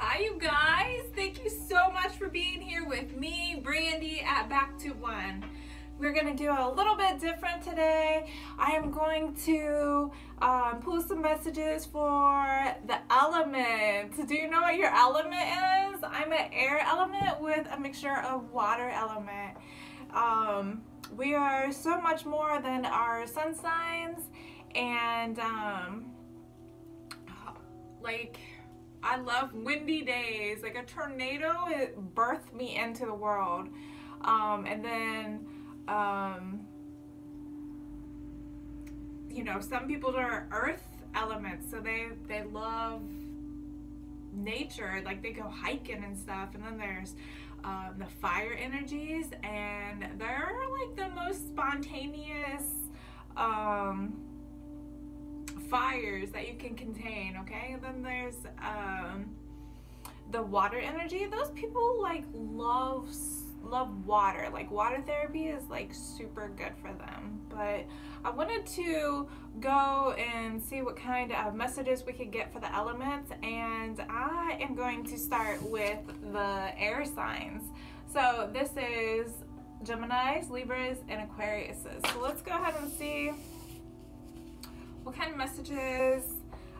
Hi, you guys. Thank you so much for being here with me, Brandi, at Back to One. We're going to do a little bit different today. I am going to um, pull some messages for the elements. Do you know what your element is? I'm an air element with a mixture of water element. Um, we are so much more than our sun signs and um, like I love windy days. Like a tornado, it birthed me into the world. Um, and then, um, you know, some people are earth elements, so they they love nature. Like they go hiking and stuff. And then there's um, the fire energies, and they're like the most spontaneous. Um, fires that you can contain, okay? And then there's um, the water energy. Those people like love love water. Like water therapy is like super good for them. But I wanted to go and see what kind of messages we could get for the elements and I am going to start with the air signs. So this is Geminis, Libras, and Aquariuses. So let's go ahead and see what kind of messages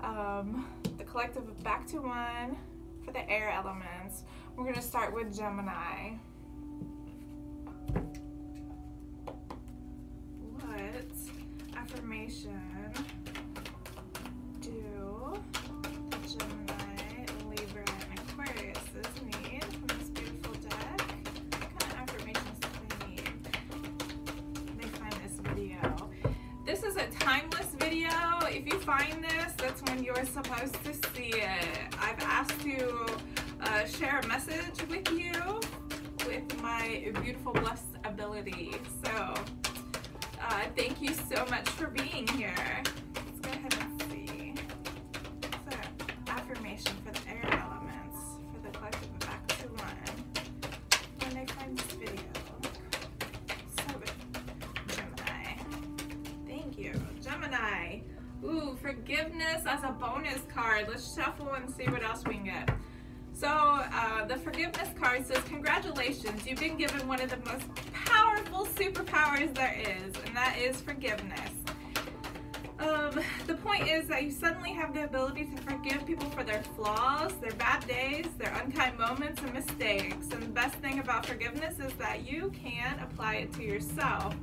um, the collective back to one for the air elements. We're going to start with Gemini. What affirmation find this, that's when you're supposed to see it. I've asked to uh, share a message with you with my beautiful blessed ability. So uh, thank you so much for being here. Forgiveness as a bonus card. Let's shuffle and see what else we can get. So uh, the forgiveness card says, congratulations, you've been given one of the most powerful superpowers there is, and that is forgiveness. Um, the point is that you suddenly have the ability to forgive people for their flaws, their bad days, their unkind moments, and mistakes. And the best thing about forgiveness is that you can apply it to yourself.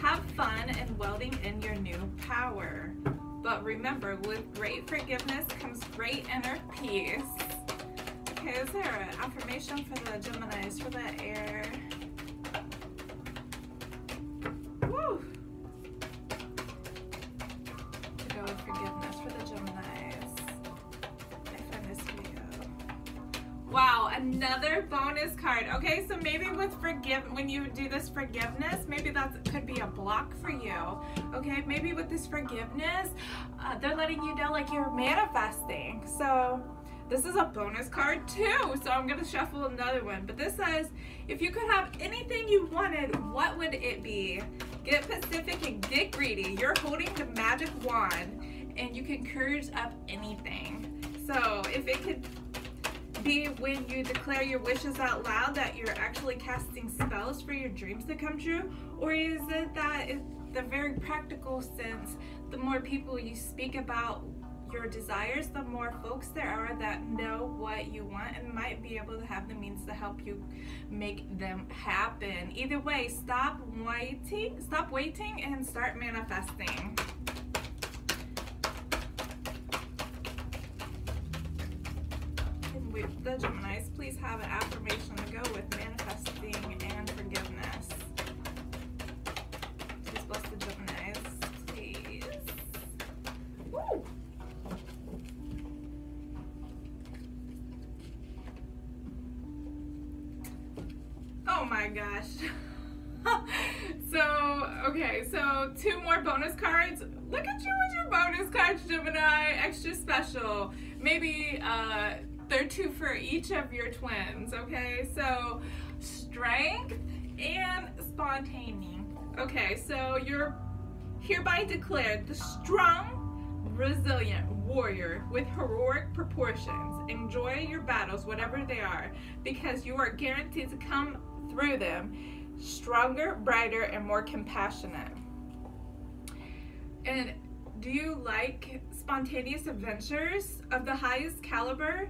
Have fun and welding in your new power. But remember, with great forgiveness comes great inner peace. Okay, is there an affirmation for the Geminis for the air? Another bonus card. Okay, so maybe with forgive when you do this forgiveness, maybe that could be a block for you okay? Maybe with this forgiveness, uh, they're letting you know like you're manifesting. So this is a bonus card too. So I'm gonna shuffle another one. But this says, if you could have anything you wanted, what would it be? Get specific and get greedy. You're holding the magic wand and you can courage up anything. So if it could be when you declare your wishes out loud that you're actually casting spells for your dreams to come true? Or is it that in the very practical sense, the more people you speak about your desires, the more folks there are that know what you want and might be able to have the means to help you make them happen. Either way, stop waiting, stop waiting and start manifesting. We, the Geminis please have an affirmation to go with manifesting and forgiveness? Please. Woo. Oh my gosh. so, okay, so two more bonus cards. Look at you with your bonus cards, Gemini. Extra special. Maybe uh, they're two for each of your twins, okay? So, strength and spontaneity. Okay, so you're hereby declared the strong, resilient, warrior with heroic proportions. Enjoy your battles, whatever they are, because you are guaranteed to come through them stronger, brighter, and more compassionate. And do you like spontaneous adventures of the highest caliber?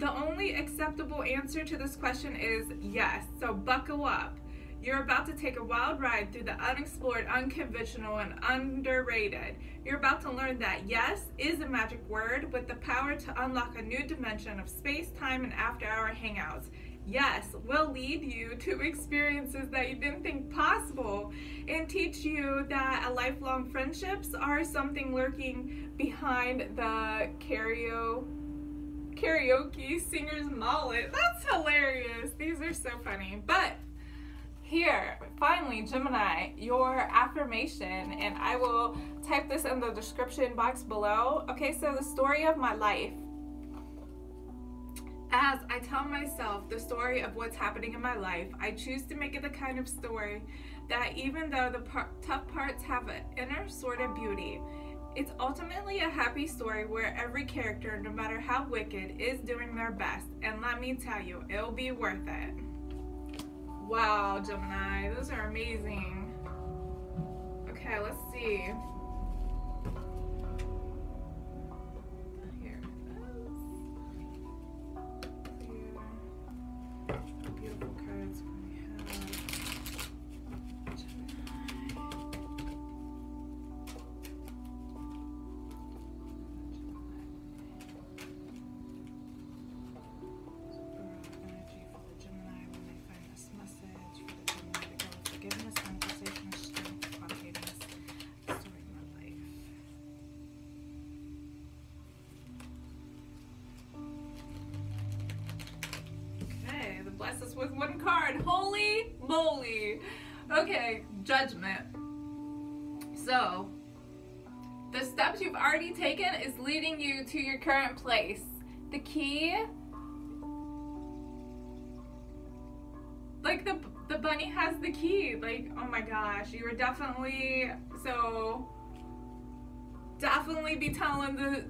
The only acceptable answer to this question is yes, so buckle up. You're about to take a wild ride through the unexplored, unconventional, and underrated. You're about to learn that yes is a magic word with the power to unlock a new dimension of space, time, and after hour hangouts. Yes will lead you to experiences that you didn't think possible and teach you that lifelong friendships are something lurking behind the karaoke karaoke singer's mullet. That's hilarious. These are so funny. But here, finally, Gemini, your affirmation, and I will type this in the description box below. Okay, so the story of my life. As I tell myself the story of what's happening in my life, I choose to make it the kind of story that even though the par- tough parts have an inner sort of beauty, it's ultimately a happy story where every character, no matter how wicked, is doing their best. And let me tell you, it'll be worth it. Wow, Gemini, those are amazing. Okay, let's see. Holy moly. Okay, judgment. So, the steps you've already taken is leading you to your current place. The key like the the bunny has the key. Like, oh my gosh, you were definitely so definitely be telling the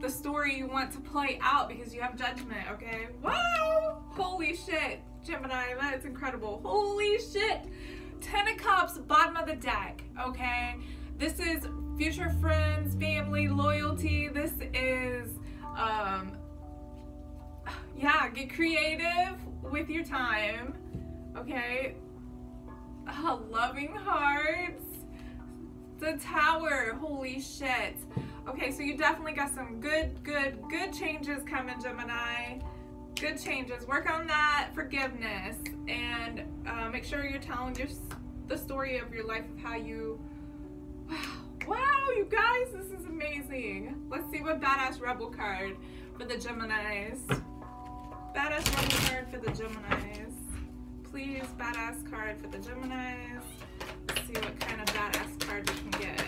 the story you want to play out because you have judgment, okay? Wow! Holy shit, Gemini, that is incredible. Holy shit! Ten of Cups, bottom of the deck, okay? This is future friends, family, loyalty. This is, um, yeah, get creative with your time, okay? Uh, loving hearts. The Tower, holy shit. Okay, so you definitely got some good, good, good changes coming, Gemini. Good changes. Work on that forgiveness and uh, make sure you're telling your, the story of your life of how you. Wow, wow, you guys, this is amazing. Let's see what Badass Rebel card for the Geminis. Badass Rebel card for the Geminis. Please, Badass card for the Geminis. Let's see what kind of badass card we can get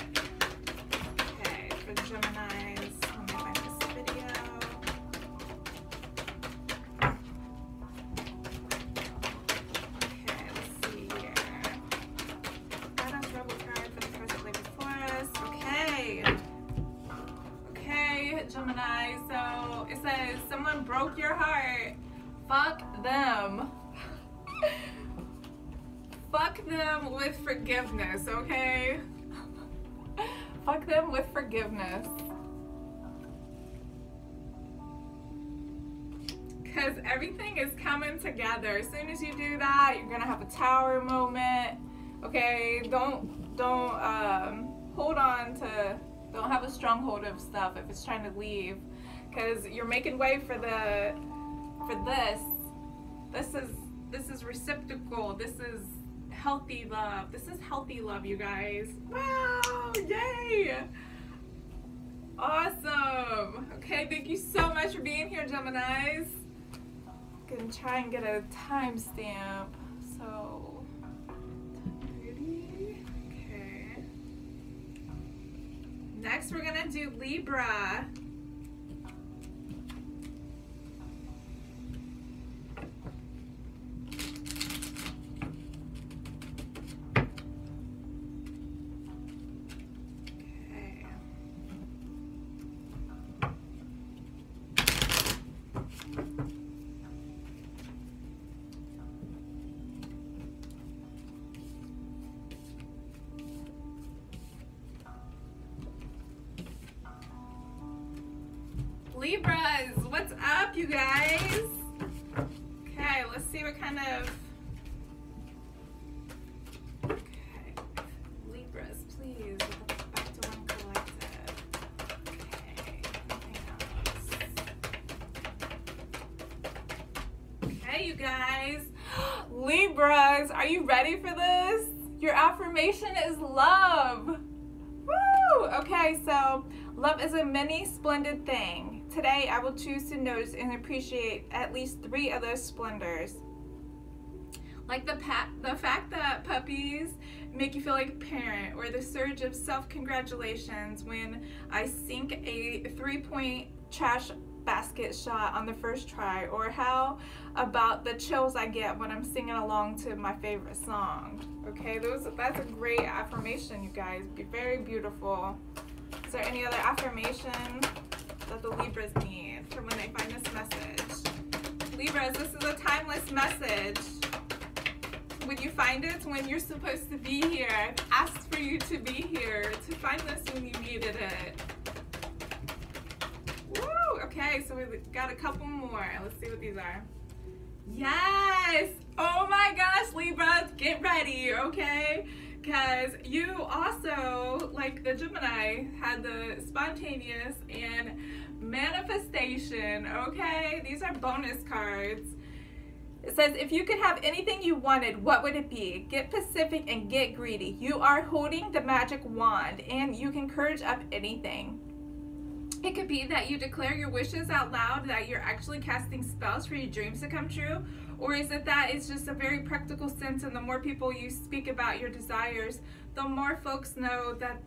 Okay, for the Geminis. Because everything is coming together. As soon as you do that, you're gonna have a tower moment. Okay, don't don't um, hold on to don't have a stronghold of stuff if it's trying to leave, because you're making way for the for this. This is this is reciprocal. This is healthy love. This is healthy love, you guys. Wow, yay! Awesome. Okay, thank you so much for being here, Geminis. Gonna try and get a timestamp. So, okay. Next, we're gonna do Libra. What kind of Okay. Libras, please. Back to one collective. Okay. Okay, you guys. Libras, are you ready for this? Your affirmation is love. Woo! Okay, so love is a many splendid thing. Today, I will choose to notice and appreciate at least three of those splendors. Like the the fact that puppies make you feel like a parent, or the surge of self-congratulations when I sink a three-point trash basket shot on the first try, or how about the chills I get when I'm singing along to my favorite song. Okay, those that's a great affirmation, you guys. Be very beautiful. Is there any other affirmation that the Libras need for when they find this message? Libras, this is a timeless message when you find it when you're supposed to be here. I've asked for you to be here, to find this when you needed it. Woo! Okay, so we've got a couple more. Let's see what these are. Yes! Oh my gosh, Libras, get ready, okay? Because you also, like the Gemini, had the spontaneous and manifestation, okay? These are bonus cards. It says, if you could have anything you wanted, what would it be? Get Pacific and get greedy. You are holding the magic wand and you can courage up anything. It could be that you declare your wishes out loud, that you're actually casting spells for your dreams to come true. Or is it that it's just a very practical sense and the more people you speak about your desires, the more folks know that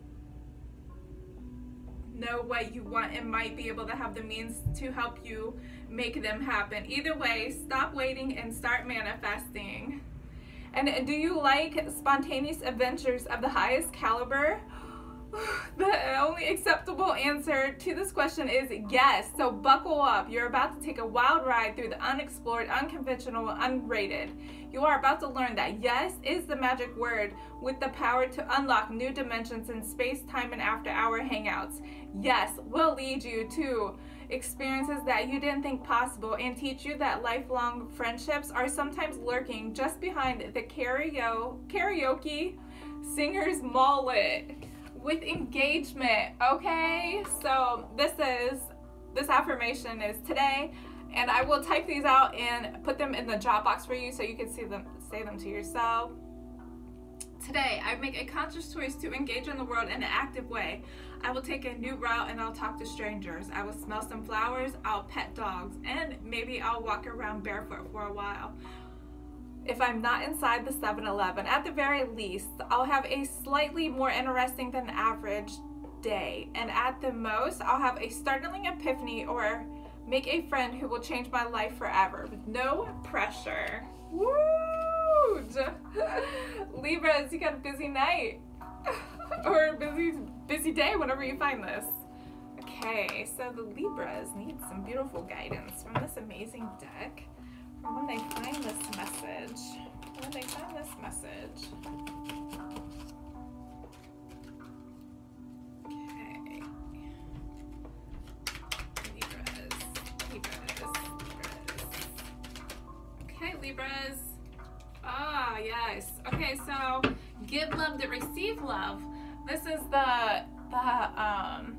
know what you want and might be able to have the means to help you make them happen. Either way, stop waiting and start manifesting. And do you like spontaneous adventures of the highest caliber? The only acceptable answer to this question is yes. So buckle up. You're about to take a wild ride through the unexplored, unconventional, unrated. You are about to learn that yes is the magic word with the power to unlock new dimensions in space, time, and after hour hangouts. Yes will lead you to experiences that you didn't think possible and teach you that lifelong friendships are sometimes lurking just behind the karaoke, singer's mullet with engagement, okay? So this is, this affirmation is today, and I will type these out and put them in the Dropbox for you so you can see them, say them to yourself. Today, I make a conscious choice to engage in the world in an active way. I will take a new route and I'll talk to strangers. I will smell some flowers, I'll pet dogs, and maybe I'll walk around barefoot for a while if I'm not inside the 7-Eleven. At the very least, I'll have a slightly more interesting than average day. And at the most, I'll have a startling epiphany or make a friend who will change my life forever with no pressure. Woo! Libras, you got a busy night. or a busy, busy day whenever you find this. Okay, so the Libras need some beautiful guidance from this amazing deck when they find this message, when they find this message. Okay. Libras, Libras, Libras. Okay, Libras. Ah, yes. Okay, so give love to receive love. This is the the um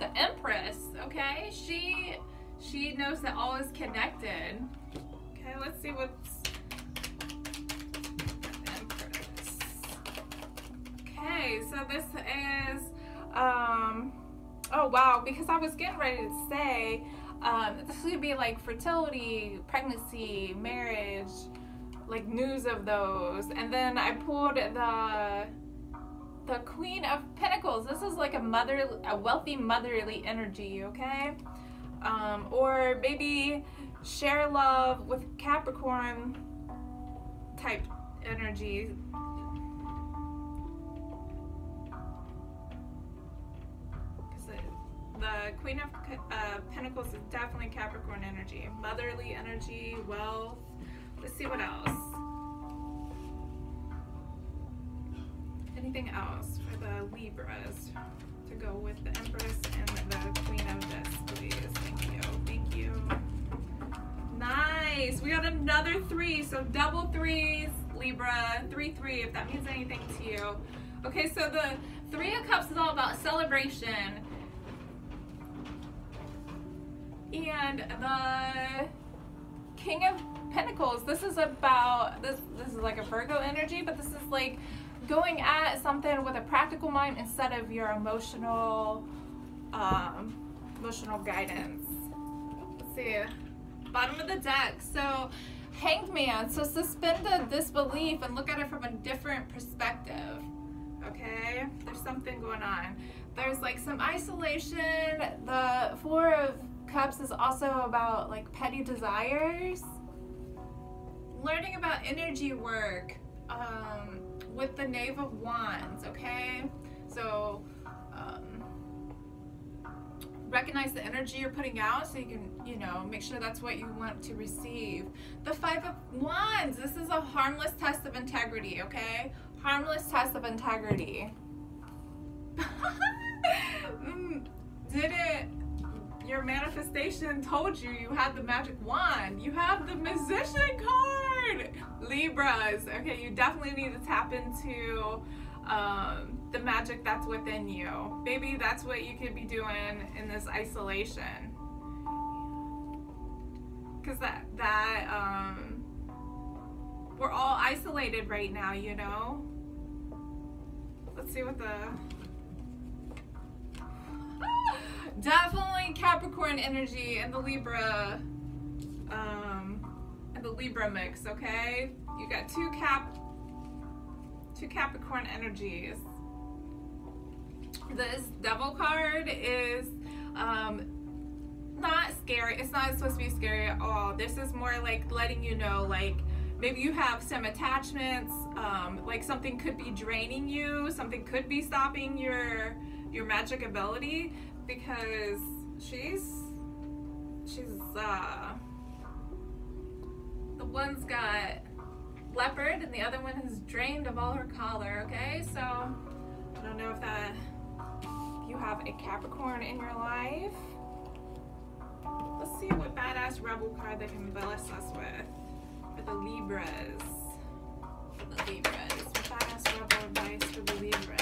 the Empress. Okay, she she knows that all is connected. Okay, let's see what's Okay, so this is um oh wow, because I was getting ready to say um this would be like fertility, pregnancy, marriage, like news of those. And then I pulled the the Queen of Pentacles. This is like a mother a wealthy motherly energy, okay? Um, or maybe share love with Capricorn type energy. The Queen of uh, Pentacles is definitely Capricorn energy. Motherly energy, wealth. Let's see what else. Anything else for the Libras to go with the Empress and the Queen of this, please? Thank you. Thank you. Nice. We got another three, so double threes, Libra, three, three, if that means anything to you. Okay, so the Three of Cups is all about celebration. And the King of Pentacles, this is about, this, this is like a Virgo energy, but this is like going at something with a practical mind instead of your emotional, um, emotional guidance. Let's see, bottom of the deck. So, Hanged Man. So suspend the disbelief and look at it from a different perspective. Okay, there's something going on. There's like some isolation. The Four of Cups is also about like petty desires. Learning about energy work. Um, with the Knave of Wands, okay? So, recognize the energy you're putting out so you can, you know, make sure that's what you want to receive. The Five of Wands, this is a harmless test of integrity, okay? Harmless test of integrity. Mm, did it your manifestation told you you had the magic wand. You have the magician card. Libras. Okay, you definitely need to tap into um, the magic that's within you. Maybe that's what you could be doing in this isolation. Because that, that, um, we're all isolated right now, you know? Let's see what the definitely Capricorn energy and the Libra, um, and the Libra mix. Okay, you got two Cap, two Capricorn energies. This Devil card is um, not scary. It's not supposed to be scary at all. This is more like letting you know, like maybe you have some attachments. Um, like something could be draining you. Something could be stopping your your magic ability because she's she's uh the one's got leopard and the other one is drained of all her color okay? So I don't know if that if you have a Capricorn in your life. Let's see what badass rebel card they can bless us with. For the Libras. For the Libras. Badass rebel advice for the Libras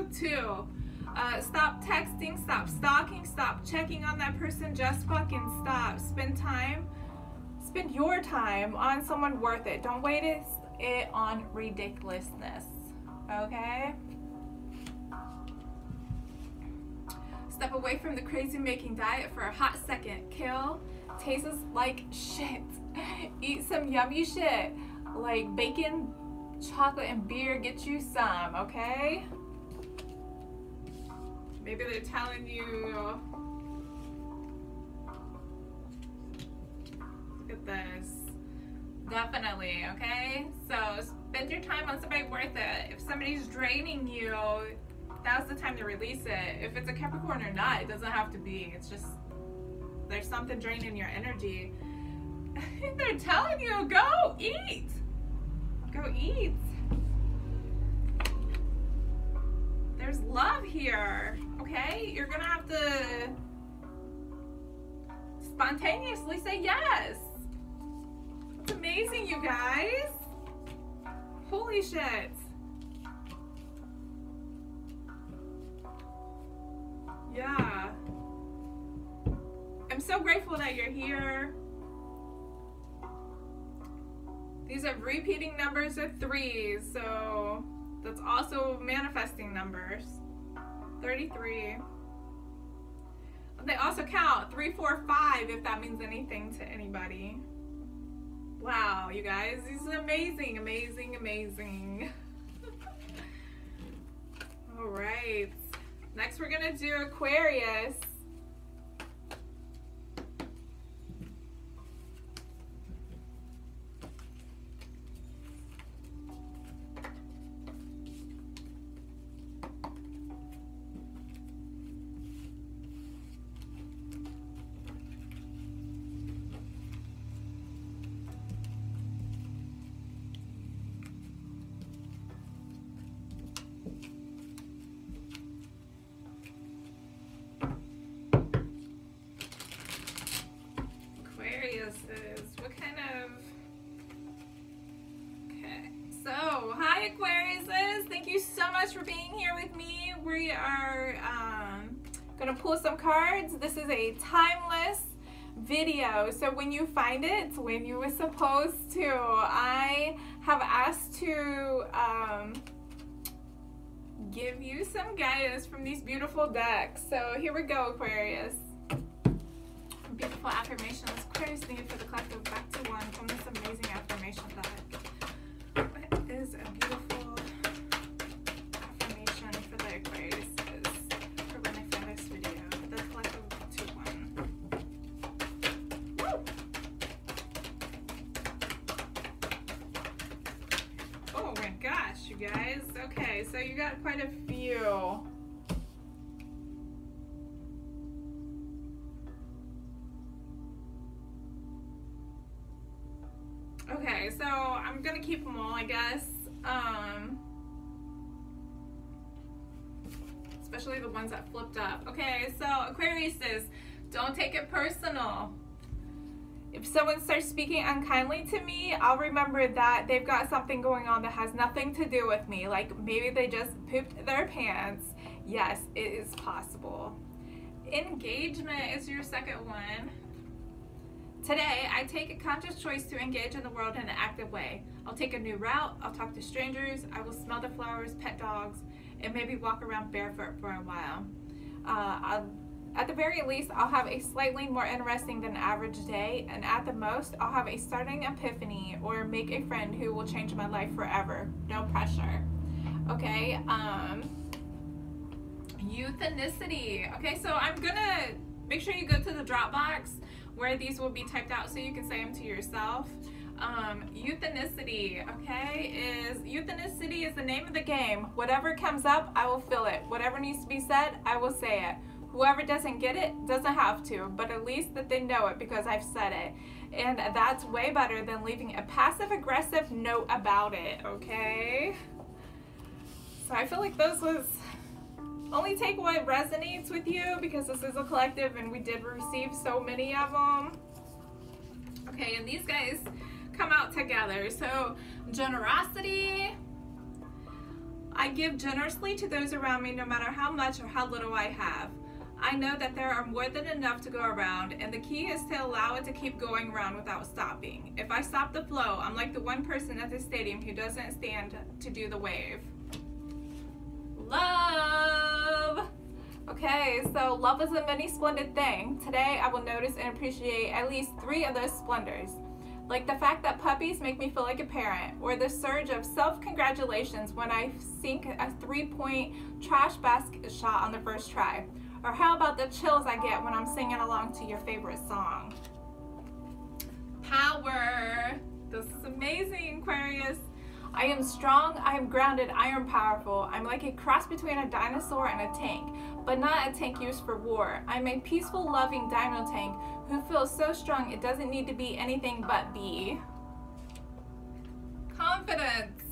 with two. Uh, stop texting, stop stalking, stop checking on that person, just fucking stop. Spend time, spend your time on someone worth it. Don't waste it on ridiculousness, okay? Step away from the crazy making diet for a hot second. Kill tastes like shit. Eat some yummy shit like bacon, chocolate, and beer. Get you some, okay? Maybe they're telling you, look at this. Definitely, okay? So spend your time on somebody worth it. If somebody's draining you, that's the time to release it. If it's a Capricorn or not, it doesn't have to be. It's just, there's something draining your energy. They're telling you, go eat. Go eat. There's love here okay? You're gonna have to spontaneously say yes. It's amazing, you guys. Holy shit. Yeah. I'm so grateful that you're here. These are repeating numbers of threes, so that's also manifesting numbers. 33. They also count 3, 4, 5 if that means anything to anybody. Wow, you guys, this is amazing, amazing, amazing. All right. Next, we're going to do Aquarius. We are um, gonna pull some cards. This is a timeless video. So when you find it, it's when you were supposed to, I have asked to um, give you some guidance from these beautiful decks. So here we go, Aquarius. Beautiful affirmations Aquarius needed for the collective back to one from this amazing affirmation deck. So you got quite a few. Okay, so I'm gonna keep them all, I guess. Um, especially the ones that flipped up. Okay, so Aquarius says, don't take it personal. If someone starts speaking unkindly to me, I'll remember that they've got something going on that has nothing to do with me. Like maybe they just pooped their pants. Yes, it is possible. Engagement is your second one. Today, I take a conscious choice to engage in the world in an active way. I'll take a new route, I'll talk to strangers, I will smell the flowers, pet dogs, and maybe walk around barefoot for a while. Uh, at the very least, I'll have a slightly more interesting than average day, and at the most, I'll have a starting epiphany or make a friend who will change my life forever. No pressure. Okay, um, euthanicity. Okay, so I'm gonna make sure you go to the Dropbox where these will be typed out so you can say them to yourself. Um, euthanicity, okay, is euthanicity is the name of the game. Whatever comes up, I will fill it. Whatever needs to be said, I will say it. Whoever doesn't get it doesn't have to, but at least that they know it because I've said it. And that's way better than leaving a passive aggressive note about it, okay? So I feel like those was only take what resonates with you because this is a collective and we did receive so many of them. Okay, and these guys come out together. So generosity, I give generously to those around me no matter how much or how little I have. I know that there are more than enough to go around, and the key is to allow it to keep going around without stopping. If I stop the flow, I'm like the one person at the stadium who doesn't stand to do the wave. Love! Okay, so love is a many splendid thing. Today, I will notice and appreciate at least three of those splendors. Like the fact that puppies make me feel like a parent, or the surge of self-congratulations when I sink a three-point trash basket shot on the first try. Or how about the chills I get when I'm singing along to your favorite song? Power. This is amazing, Aquarius. I am strong, I am grounded, I am powerful. I'm like a cross between a dinosaur and a tank, but not a tank used for war. I'm a peaceful, loving dino tank who feels so strong it doesn't need to be anything but be. Confidence.